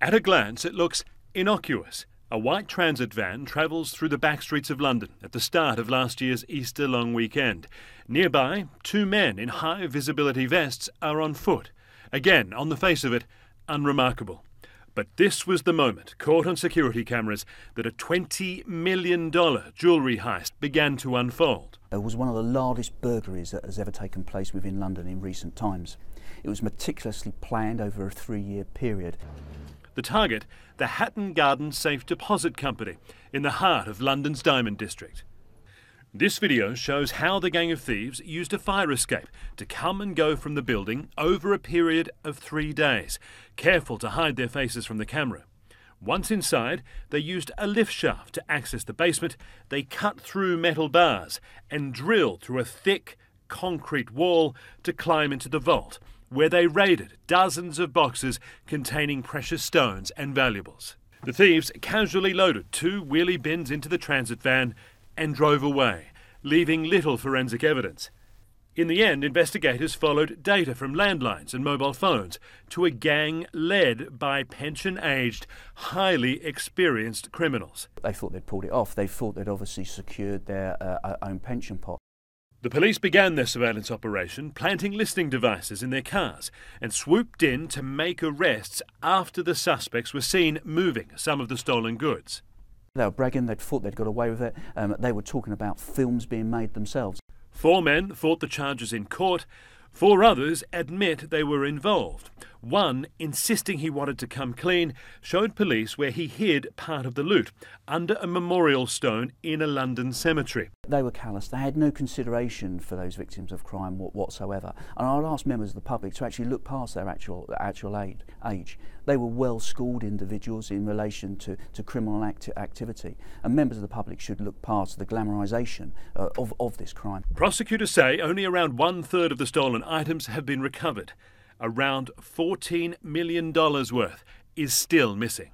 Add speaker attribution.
Speaker 1: At a glance, it looks innocuous. A white transit van travels through the back streets of London at the start of last year's Easter long weekend. Nearby, two men in high visibility vests are on foot. Again, on the face of it, unremarkable. But this was the moment, caught on security cameras, that a $20 million jewellery heist began to unfold.
Speaker 2: It was one of the largest burglaries that has ever taken place within London in recent times. It was meticulously planned over a three year period.
Speaker 1: The target, the Hatton Garden Safe Deposit Company, in the heart of London's Diamond District. This video shows how the gang of thieves used a fire escape to come and go from the building over a period of three days, careful to hide their faces from the camera. Once inside, they used a lift shaft to access the basement. They cut through metal bars and drilled through a thick concrete wall to climb into the vault, where they raided dozens of boxes containing precious stones and valuables. The thieves casually loaded two wheelie bins into the transit van and drove away, leaving little forensic evidence. In the end, investigators followed data from landlines and mobile phones to a gang led by pension aged, highly experienced criminals.
Speaker 2: They thought they'd pulled it off. They thought they'd obviously secured their uh, own pension pot.
Speaker 1: The police began their surveillance operation, planting listening devices in their cars, and swooped in to make arrests after the suspects were seen moving some of the stolen goods.
Speaker 2: They were bragging, they'd thought they'd got away with it. Um, they were talking about films being made themselves.
Speaker 1: Four men fought the charges in court. Four others admit they were involved. One, insisting he wanted to come clean, showed police where he hid part of the loot under a memorial stone in a London cemetery.
Speaker 2: They were callous. They had no consideration for those victims of crime whatsoever. And I'd ask members of the public to actually look past their actual actual age. They were well schooled individuals in relation to, to criminal acti- activity. And members of the public should look past the glamorisation uh, of, of this crime.
Speaker 1: Prosecutors say only around one third of the stolen items have been recovered. Around $14 million worth is still missing.